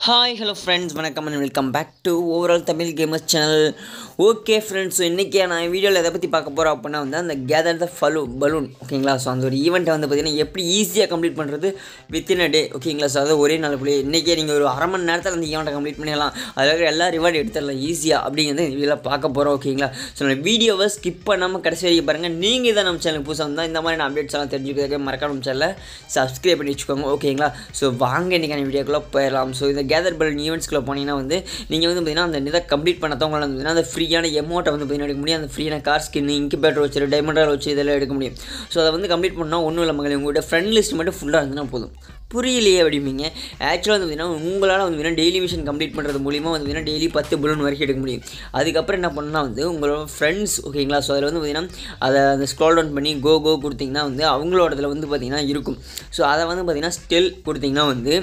Hi hello friends வணக்கம் and welcome back to overall Tamil gamers channel okay friends so இன்றைக்கி நான் வீடியோவில் எதை பற்றி பார்க்க போகிறோம் அப்படின்னா வந்து அந்த கேதர் த ஃபலு பலூன் ஓகேங்களா ஸோ அந்த ஒரு ஈவெண்ட்டை வந்து பார்த்திங்கன்னா எப்படி ஈஸியாக கம்ப்ளீட் பண்ணுறது வித்தின் அ டே ஓகேங்களா ஸோ அதாவது ஒரே நாள் பிள்ளை இன்றைக்கே நீங்கள் ஒரு அரை மணி நேரத்தில் அந்த ஈவெண்ட்டை கம்ப்ளீட் பண்ணிடலாம். அதில் எல்லா ரிவார்டு எடுத்துடலாம் ஈஸியாக அப்படிங்கிறத இந்த வீடியோவில் பார்க்க போகிறோம் ஓகேங்களா ஸோ நம்ம வீடியோவை ஸ்கிப் பண்ணாமல் கடைசி வரைக்கும் பாருங்கள் நீங்கள் இதை நம்ம சேனலுக்கு புதுசாக வந்தால் இந்த மாதிரி அப்டேட்ஸ் எல்லாம் தெரிஞ்சுக்கிறதுக்கு மறக்காம நம்ம சேனலை சப்ஸ்கிரைப் பண்ணி வச்சுக்கோங்க. ஓகேங்களா ஸோ வாங்க இன்றைக்கான வீடியோக்குள்ளே போயிடலாம். ஸோ இந்த கேதர் பலன் ஈவெண்ட்ஸ்க்குள்ளே போனீங்கன்னா வந்து நீங்கள் வந்து பார்த்தீங்கன்னா அந்த இதை கம்ப்ளீட் பண்ண உங்களால் வந்து பார்த்தீங்கன்னா அந்த ஃப்ரீயான எமௌண்ட்டை வந்து பார்த்தீங்கன்னா எடுக்க முடியும். அந்த ஃப்ரீயான கார் ஸ்கின் இன்குபேட்டர் வச்சு டைமண்டால் வச்சு இதெல்லாம் எடுக்க முடியும். ஸோ அதை வந்து கம்ப்ளீட் பண்ணால் ஒன்றும் இல்லை மகளே உங்கள்கிட்ட ஃப்ரெண்ட் லிஸ்ட் மட்டும் ஃபுல்லாக இருந்துன்னா போதும். புரியலையே அப்படிம்பீங்க. ஆக்சுவலாக வந்து பார்த்தீங்கன்னா உங்களால் வந்து பார்த்தீங்கன்னா டெய்லி மிஷன் கம்ப்ளீட் பண்ணுறது மூலிமா வந்து பார்த்தீங்கன்னா டெய்லி பத்து பலூன் வரைக்கும் எடுக்க முடியும். அதுக்கப்புறம் என்ன பண்ணால் வந்து உங்களோட ஃப்ரெண்ட்ஸ் ஓகேங்களா ஸோ அதில் வந்து பார்த்தீங்கன்னா அதை அந்த ஸ்க்ரோல் டவுன் பண்ணி கோ கோ கொடுத்தீங்கன்னா வந்து அவங்களோடதுல வந்து பார்த்தீங்கன்னா இருக்கும். ஸோ அதை வந்து பார்த்திங்கன்னா ஸ்டில் கொடுத்தீங்கன்னா வந்து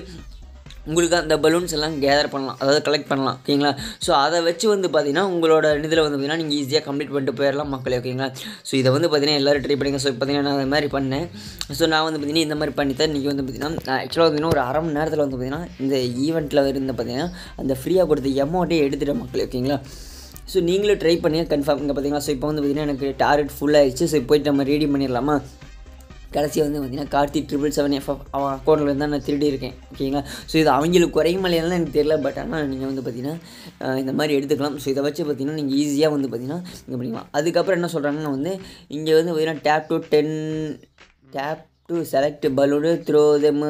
உங்களுக்கு அந்த பலூன்ஸ் எல்லாம் கேதர் பண்ணலாம். அதாவது கலெக்ட் பண்ணலாம். ஓகேங்களா? ஸோ அதை வச்சு வந்து பார்த்தீங்கன்னா உங்களோட இதில் வந்து பார்த்தீங்கன்னா நீங்கள் ஈஸியாக கம்ப்ளீட் பண்ணிட்டு போயிடலாம் மக்களே ஓகேங்களா? ஸோ இதை வந்து பார்த்தீங்கன்னா எல்லோரும் ட்ரை பண்ணுங்க. ஸோ பார்த்தீங்கன்னா நான் அது மாதிரி பண்ணேன். ஸோ நான் வந்து பார்த்தீங்கன்னா இந்த மாதிரி பண்ணி தான் இன்றைக்கி வந்து பார்த்தீங்கன்னா ஆக்சுவலாக பார்த்தீங்கன்னா ஒரு அரை மணி நேரத்தில் வந்து பார்த்தீங்கன்னா இந்த ஈவெண்ட்டில் இருந்த பார்த்தீங்கன்னா அந்த ஃப்ரீயாக கொடுத்த எமௌண்ட்டே எடுத்துகிட்ட மக்களே ஓகேங்களா? ஸோ நீங்களும் ட்ரை பண்ணி கன்ஃபார்ம் இங்கே பார்த்தீங்களா ஸோ இப்போ வந்து பார்த்தீங்கன்னா எனக்கு டார்கெட் ஃபுல்லாகிடுச்சு ஸோ போயிட்டு நம்ம ரெடி பண்ணிடலாமா கடைசியாக வந்து பார்த்தீங்கன்னா கார்த்தி ட்ரிபிள் செவன் எஃப் அவன் அக்கௌண்ட்டில் இருந்தால் நான் திருடி இருக்கேன் ஓகேங்களா ஸோ இது அவங்களுக்கு குறையும் இல்லையாலாம் எனக்கு தெரியல பட் ஆனால் நீங்கள் வந்து பார்த்தீங்கன்னா இந்த மாதிரி எடுத்துக்கலாம். ஸோ இதை வச்சு பார்த்தீங்கன்னா நீங்கள் ஈஸியாக வந்து பார்த்தீங்கன்னா இங்கே பண்ணிக்கலாம். அதுக்கப்புறம் என்ன சொல்கிறாங்கன்னா வந்து இங்கே வந்து பார்த்தீங்கன்னா tap to ten tap to select balloon throw them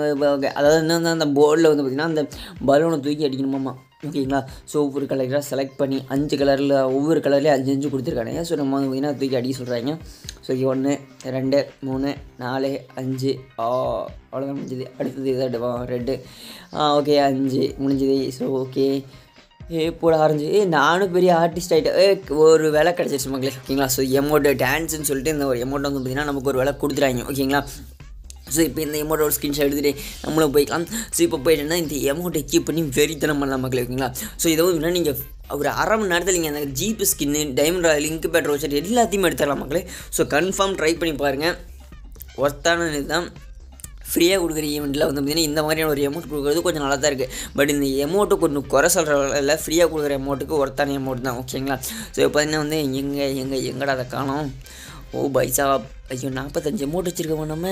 அதாவது என்ன அந்த போர்டில் வந்து பார்த்திங்கன்னா அந்த பலூனை தூக்கி அடிக்கணுமாம்மா. ஓகேங்களா? ஸோ ஒவ்வொரு கலராக செலக்ட் பண்ணி அஞ்சு கலரில் ஒவ்வொரு கலர்லேயும் அஞ்சு அஞ்சு கொடுத்துருக்காங்க ஸோ நம்ம வந்து பார்த்திங்கன்னா தூக்கி அடிக்க சொல்கிறாங்க ஸோ ஒன்று ரெண்டு மூணு நாலு அஞ்சு ஆ அவ்வளோதான் முடிஞ்சது. அடுத்தது இதாக ரெண்டு. ஓகே அஞ்சு முடிஞ்சது. ஸோ ஓகே ஏ போட ஆரஞ்சு. ஏ நானும் பெரிய ஆர்டிஸ்ட் ஆகிட்டேன் ஏ ஒரு வேலை கிடச்சிருச்சு மக்களே. ஓகேங்களா? ஸோ எமௌண்ட் டான்ஸுன்னு சொல்லிட்டு இந்த ஒரு எமௌண்ட் வந்து பார்த்திங்கன்னா நமக்கு ஒரு வேலை கொடுத்துறாங்க ஓகேங்களா? ஸோ இப்போ இந்த எமௌண்ட்டோட ஸ்க்ரீன்ஷாட் எடுத்துகிட்டு நம்மளும் போய்க்கலாம். ஸோ இப்போ போயிட்டேன்னா இந்த எமௌண்ட்டை கீப் பண்ணி வெறித்தனம் பண்ணலாம் மக்கள் ஓகேங்களா? ஸோ இதை வந்து நீங்கள் ஒரு அரை மணி நேரத்தில் நீங்கள் அந்த ஜீப்பு ஸ்கின்னு டைமண்ட் ராயல் இங்கு பேட் வச்சு எல்லாத்தையுமே எடுத்துடலாம் மக்களே. ஸோ கன்ஃபார்ம் ட்ரை பண்ணி பாருங்கள் ஒர்த்தான இதுதான் ஃப்ரீயாக கொடுக்குற ஈவெண்ட்டில் வந்து பார்த்திங்கன்னா இந்த மாதிரியான ஒரு எமௌண்ட் கொடுக்குறது கொஞ்சம் நல்லா தான் இருக்குது பட் இந்த எமௌண்ட்டு கொஞ்சம் குறை சொல்கிற இல்லை ஃப்ரீயாக கொடுக்குற அமௌண்ட்டுக்கு ஒருத்தான அமௌண்ட் தான் ஓகேங்களா? ஸோ இப்போ பார்த்தீங்கன்னா வந்து எங்கே எங்கே எங்கடா அதை காணும்? ஓ பைசா ஐயோ நாற்பத்தஞ்சு அமௌண்ட் வச்சுருக்கோம் நம்ம?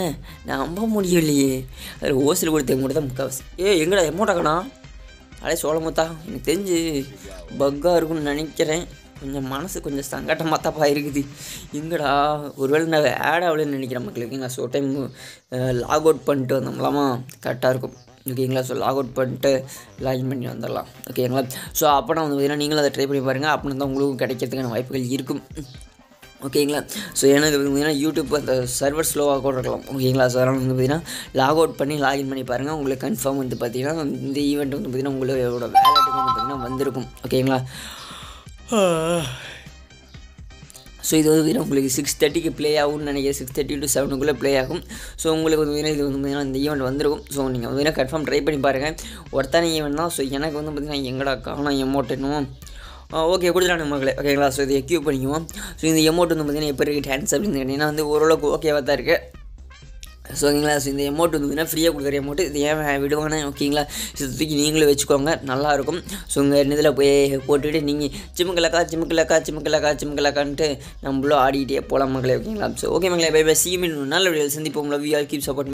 நம்ப முடியலையே. அதில் ஓசில் கொடுத்த எமௌண்ட் தான் முக்கால்வாசி. ஏ எங்கடா அமௌண்ட் காணோம் அடே சோழமுத்தா எனக்கு தெரிஞ்சு பக்காக இருக்கும்னு நினைக்கிறேன். கொஞ்சம் மனசு கொஞ்சம் சங்கட்டமாக தப்பாக இருக்குது. எங்கடா? ஒருவேளை நான் ஆட் ஆகலன்னு நினைக்கிறேன் மக்களுக்கு நான் ஸோ டைம் லாக் அவுட் பண்ணிட்டு வந்தோம்லாமா? கரெக்டாக இருக்கும். ஓகேங்களா? ஸோ லாக் அவுட் பண்ணிட்டு லாகின் பண்ணி வந்துடலாம். ஓகேங்களா? ஸோ அப்போனா வந்து பார்த்தீங்கன்னா நீங்களும் அதை ட்ரை பண்ணி பாருங்கள் அப்படின்னா தான் உங்களுக்கும் கிடைக்கிறதுக்கான வாய்ப்புகள் இருக்கும். ஓகேங்களா? ஸோ எனக்கு வந்து பார்த்திங்கன்னா யூடியூப் அந்த சர்வர் ஸ்லோவாக கூட இருக்கலாம். ஓகேங்களா? ஸோ அதனால் வந்து பார்த்திங்கன்னா லாக் அவுட் பண்ணி லாகின் பண்ணி பாருங்கள் உங்களுக்கு கன்ஃபார்ம் வந்து பார்த்தீங்கன்னா இந்த ஈவெண்ட் வந்து பார்த்திங்கன்னா உங்களோட வேலட்டுக்கு வந்து பார்த்திங்கன்னா வந்திருக்கும். ஓகேங்களா? ஸோ இது வந்து உங்களுக்கு சிக்ஸ் தேர்ட்டிக்கு ப்ளே ஆகும்னு நினைக்கிறேன். சிக்ஸ் தேர்ட்டி டு செவனுக்குள்ளே ப்ளே ஆகும். ஸோ உங்களுக்கு வந்து இது வந்து பார்த்தீங்கன்னா இந்த ஈவெண்ட் வந்துருக்கும். ஸோ நீங்கள் வந்து கன்ஃபார்ம் ட்ரை பண்ணி பாருங்கள் ஒருத்தான ஈவெண்ட் தான். ஸோ எனக்கு வந்து பார்த்திங்கன்னா எங்கடா காணும் எமௌண்ட்டுன்னு ஓகே கொடுத்துட்டாங்க மகளே ஓகேங்களா ஸோ இதை எக்யூப் பண்ணிக்குவோம். ஸோ இந்த எமௌண்ட் வந்து பார்த்திங்கன்னா எப்போ இருக்குது டான்ஸ் அப்படின்னு கேட்டிங்கன்னா வந்து ஓரளவுக்கு ஓகேவாக தான் இருக்குது ஸோ ஓகேங்களா ஸோ இந்த அமௌண்ட் வந்து பார்த்தீங்கன்னா ஃப்ரீயாக கொடுக்குற அமௌண்ட் இது ஏன் விடுவானே ஓகேங்களா ஸோ தூக்கி நீங்களும் வச்சுக்கோங்க நல்லாயிருக்கும் ஸோ உங்கள் இதில் போய் போட்டுவிட்டு நீங்கள் சிமுக்கலக்கா சிமுக்கலக்கா சிமுக்கலக்கா சிமுக்கலக்கான்ட்டு நம்மளும் ஆடிக்கிட்டே போகலாம் மகளே ஓகேங்களா ஸோ ஓகே மக்களே பை பை சீமின் நல்ல வீடியோ சந்திப்போம். Love you all keep support